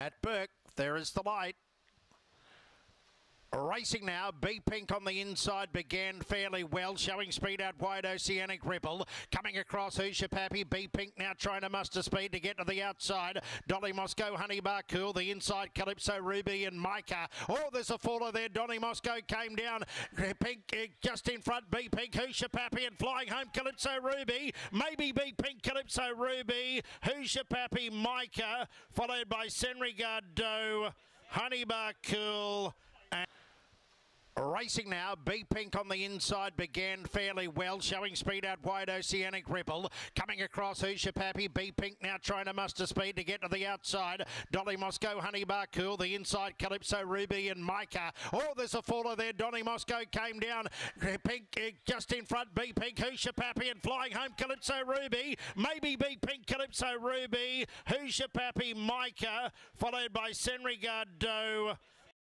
At Burke, there is the light. Racing now, B Pink on the inside began fairly well, showing speed out wide. Oceanic Ripple coming across Hoosier Pappy. B Pink now trying to muster speed to get to the outside. Dolly Moscow, Honey Bar Cool, the inside Calypso Ruby and Micah. Oh, there's a faller there. Donny Moscow came down. Pink uh, just in front. B Pink, Hoosier Pappy, and flying home Calypso Ruby. Maybe B Pink, Calypso Ruby, Hoosier Pappy, Micah, followed by Senri Doe, Honey Bar Cool. Racing now, B Pink on the inside began fairly well, showing speed out wide. Oceanic Ripple coming across Hoosier Pappy. B Pink now trying to muster speed to get to the outside. Dolly Moscow, Honey Bar Cool, the inside Calypso Ruby and Micah. Oh, there's a faller there. Donny Moscow came down. Pink uh, just in front. B Pink, Hoosier Pappy, and flying home Calypso Ruby. Maybe B Pink, Calypso Ruby, Hoosier Pappy, Micah, followed by Senri Doe.